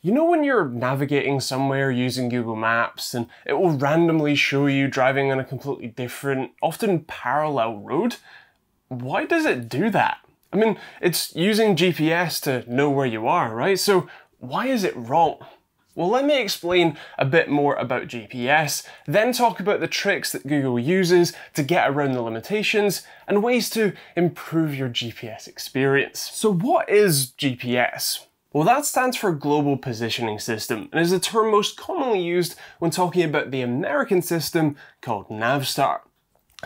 You know when you're navigating somewhere using Google Maps and it will randomly show you driving on a completely different, often parallel road? Why does it do that? I mean, it's using GPS to know where you are, right? So why is it wrong? Well, let me explain a bit more about GPS, then talk about the tricks that Google uses to get around the limitations and ways to improve your GPS experience. So what is GPS? Well, that stands for Global Positioning System and is a term most commonly used when talking about the American system called Navstar.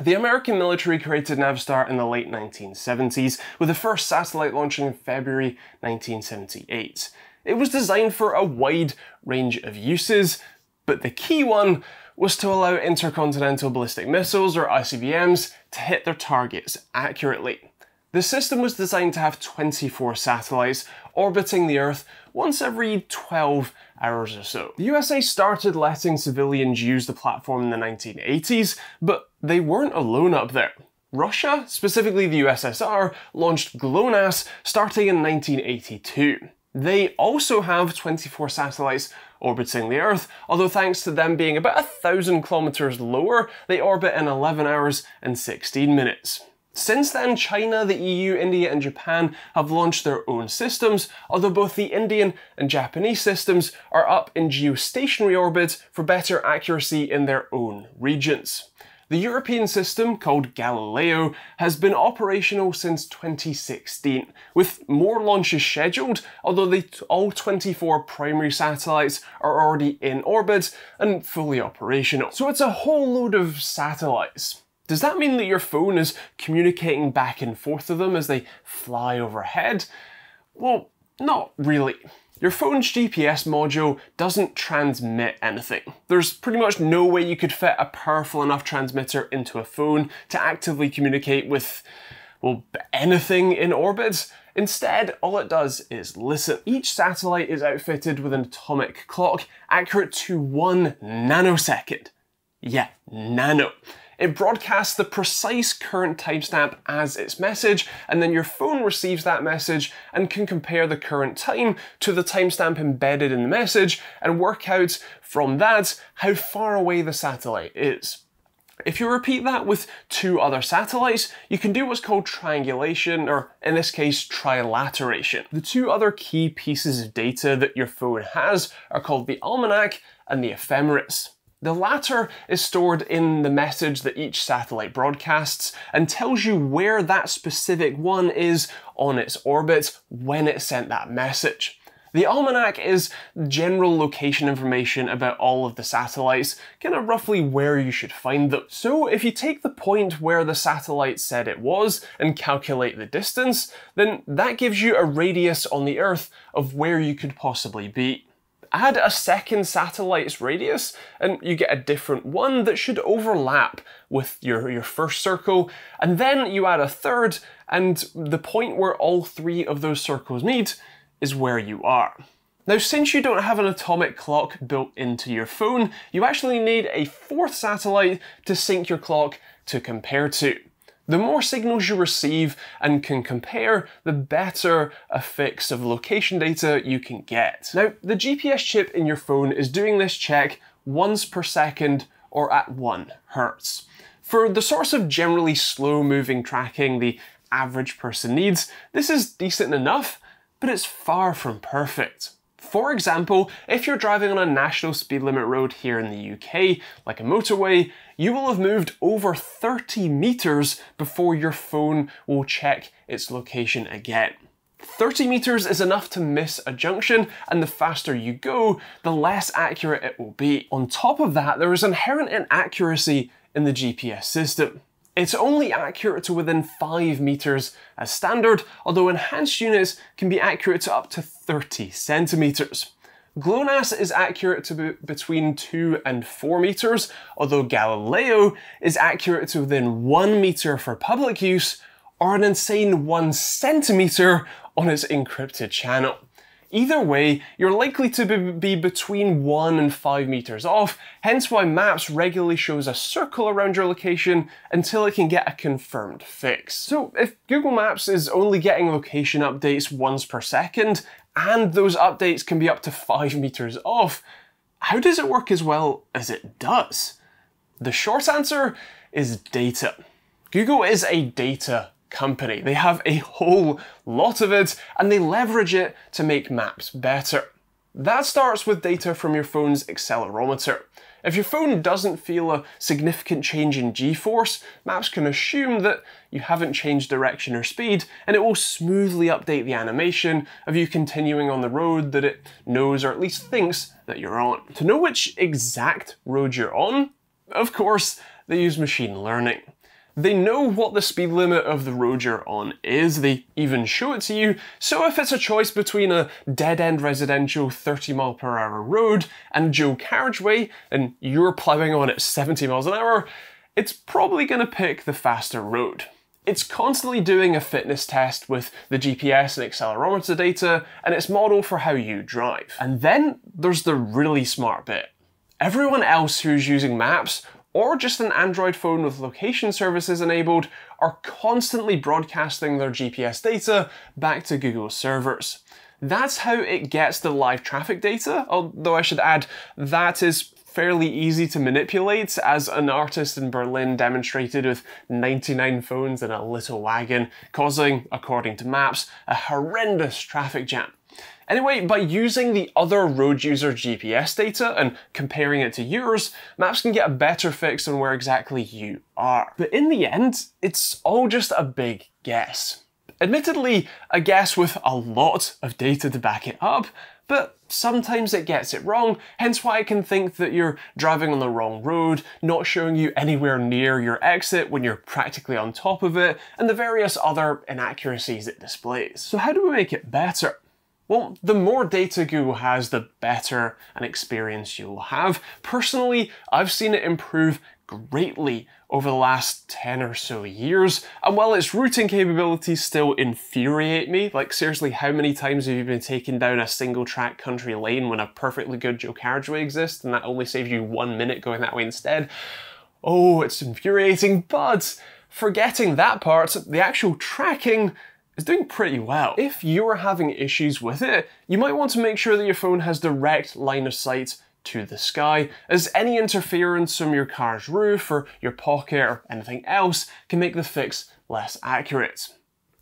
The American military created Navstar in the late 1970s, with the first satellite launching in February 1978. It was designed for a wide range of uses, but the key one was to allow intercontinental ballistic missiles, or ICBMs, to hit their targets accurately. The system was designed to have 24 satellites orbiting the Earth once every 12 hours or so. The USA started letting civilians use the platform in the 1980s, but they weren't alone up there. Russia, specifically the USSR, launched GLONASS starting in 1982. They also have 24 satellites orbiting the Earth, although thanks to them being about a thousand kilometers lower, they orbit in 11 hours and 16 minutes. Since then, China, the EU, India and Japan have launched their own systems, although both the Indian and Japanese systems are up in geostationary orbit for better accuracy in their own regions. The European system, called Galileo, has been operational since 2016, with more launches scheduled, although the, all 24 primary satellites are already in orbit and fully operational. So it's a whole load of satellites. Does that mean that your phone is communicating back and forth to them as they fly overhead? Well, not really. Your phone's GPS module doesn't transmit anything. There's pretty much no way you could fit a powerful enough transmitter into a phone to actively communicate with, well, anything in orbit. Instead, all it does is listen. Each satellite is outfitted with an atomic clock accurate to one nanosecond. Yeah, nano. It broadcasts the precise current timestamp as its message, and then your phone receives that message and can compare the current time to the timestamp embedded in the message and work out from that how far away the satellite is. If you repeat that with two other satellites, you can do what's called triangulation, or in this case, trilateration. The two other key pieces of data that your phone has are called the almanac and the ephemeris. The latter is stored in the message that each satellite broadcasts and tells you where that specific one is on its orbit when it sent that message. The almanac is general location information about all of the satellites, kind of roughly where you should find them. So if you take the point where the satellite said it was and calculate the distance, then that gives you a radius on the Earth of where you could possibly be add a second satellite's radius and you get a different one that should overlap with your, your first circle. And then you add a third and the point where all three of those circles meet is where you are. Now, since you don't have an atomic clock built into your phone, you actually need a fourth satellite to sync your clock to compare to. The more signals you receive and can compare, the better a fix of location data you can get. Now, the GPS chip in your phone is doing this check once per second or at 1 hertz. For the source of generally slow moving tracking the average person needs, this is decent enough, but it's far from perfect. For example, if you're driving on a national speed limit road here in the UK, like a motorway, you will have moved over 30 meters before your phone will check its location again. 30 meters is enough to miss a junction, and the faster you go, the less accurate it will be. On top of that, there is inherent inaccuracy in the GPS system. It's only accurate to within 5 meters as standard, although enhanced units can be accurate to up to 30 centimeters. GLONASS is accurate to be between 2 and 4 meters, although Galileo is accurate to within 1 meter for public use, or an insane 1 centimeter on its encrypted channel. Either way, you're likely to be between 1 and 5 meters off, hence why Maps regularly shows a circle around your location until it can get a confirmed fix. So if Google Maps is only getting location updates once per second, and those updates can be up to 5 meters off, how does it work as well as it does? The short answer is data. Google is a data company. They have a whole lot of it and they leverage it to make maps better. That starts with data from your phone's accelerometer. If your phone doesn't feel a significant change in g-force, maps can assume that you haven't changed direction or speed, and it will smoothly update the animation of you continuing on the road that it knows or at least thinks that you're on. To know which exact road you're on, of course, they use machine learning. They know what the speed limit of the road you're on is, they even show it to you, so if it's a choice between a dead-end residential 30 mile per hour road and dual carriageway, and you're ploughing on at 70 miles an hour, it's probably going to pick the faster road. It's constantly doing a fitness test with the GPS and accelerometer data and its model for how you drive. And then there's the really smart bit. Everyone else who's using maps or just an Android phone with location services enabled are constantly broadcasting their GPS data back to Google servers. That's how it gets the live traffic data, although I should add that is fairly easy to manipulate, as an artist in Berlin demonstrated with 99 phones in a little wagon, causing, according to maps, a horrendous traffic jam. Anyway, by using the other road user GPS data and comparing it to yours, maps can get a better fix on where exactly you are. But in the end, it's all just a big guess. Admittedly, a guess with a lot of data to back it up, but sometimes it gets it wrong, hence why I can think that you're driving on the wrong road, not showing you anywhere near your exit when you're practically on top of it, and the various other inaccuracies it displays. So how do we make it better? Well, the more data Google has, the better an experience you'll have. Personally, I've seen it improve greatly over the last 10 or so years, and while its routing capabilities still infuriate me, like seriously, how many times have you been taken down a single track country lane when a perfectly good dual carriageway exists and that only saves you one minute going that way instead? Oh, it's infuriating, but forgetting that part, the actual tracking is doing pretty well. If you're having issues with it, you might want to make sure that your phone has direct line of sight to the sky, as any interference from your car's roof or your pocket or anything else can make the fix less accurate.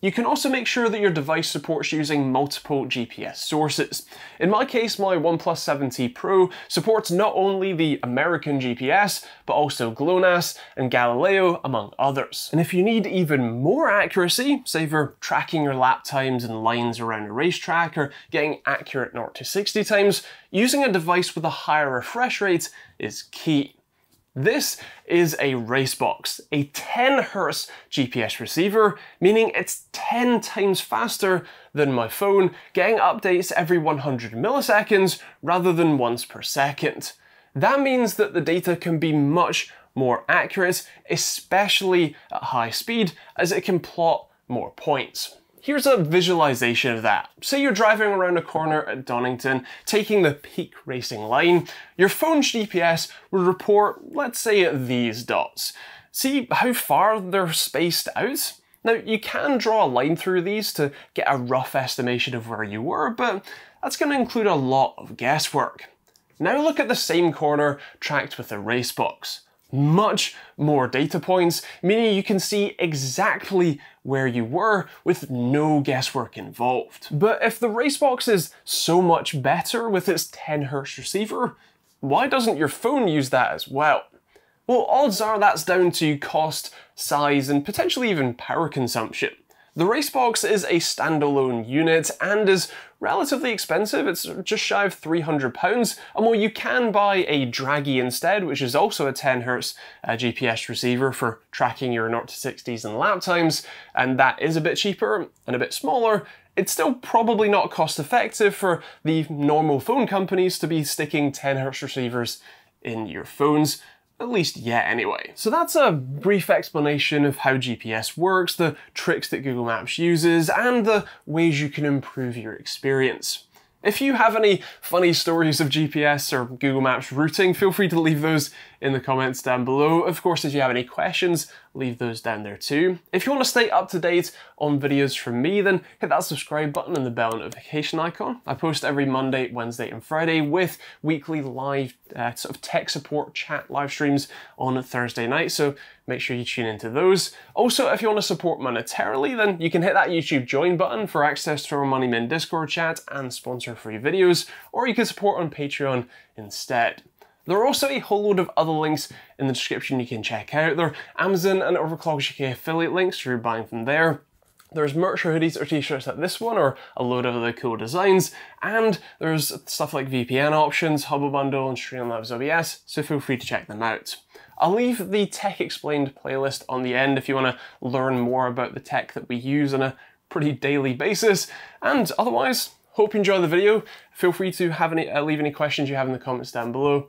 You can also make sure that your device supports using multiple GPS sources. In my case, my OnePlus 7T Pro supports not only the American GPS, but also GLONASS and Galileo, among others. And if you need even more accuracy, say for tracking your lap times and lines around a racetrack, or getting accurate 0 to 60 times, using a device with a higher refresh rate is key. This is a Racebox, a 10 Hz GPS receiver, meaning it's 10 times faster than my phone, getting updates every 100 milliseconds rather than once per second. That means that the data can be much more accurate, especially at high speed, as it can plot more points. Here's a visualization of that. Say you're driving around a corner at Donington, taking the peak racing line. Your phone's GPS would report, let's say, these dots. See how far they're spaced out? Now, you can draw a line through these to get a rough estimation of where you were, but that's going to include a lot of guesswork. Now look at the same corner tracked with a Racebox much more data points, meaning you can see exactly where you were with no guesswork involved. But if the Racebox is so much better with its 10 Hz receiver, why doesn't your phone use that as well? Well, odds are that's down to cost, size, and potentially even power consumption. The Racebox is a standalone unit and is relatively expensive, it's just shy of £300, and while you can buy a Dragy instead, which is also a 10Hz uh, GPS receiver for tracking your 0 to 60s and lap times, and that is a bit cheaper and a bit smaller, it's still probably not cost effective for the normal phone companies to be sticking 10Hz receivers in your phones, at least yet anyway. So that's a brief explanation of how GPS works, the tricks that Google Maps uses, and the ways you can improve your experience. If you have any funny stories of GPS or Google Maps routing, feel free to leave those in the comments down below. Of course, if you have any questions, leave those down there too. If you want to stay up to date on videos from me, then hit that subscribe button and the bell notification icon. I post every Monday, Wednesday, and Friday with weekly live uh, sort of tech support chat live streams on Thursday night, so make sure you tune into those. Also, if you want to support monetarily, then you can hit that YouTube join button for access to our Money Min Discord chat and sponsor free videos, or you can support on Patreon instead. There are also a whole load of other links in the description you can check out. There are Amazon and Overclock UK affiliate links If you're buying from there. There's merch or hoodies or t-shirts like this one or a load of other cool designs. And there's stuff like VPN options, Humble Bundle and Streamlabs OBS, so feel free to check them out. I'll leave the Tech Explained playlist on the end if you want to learn more about the tech that we use on a pretty daily basis. And otherwise, hope you enjoy the video. Feel free to have any, uh, leave any questions you have in the comments down below.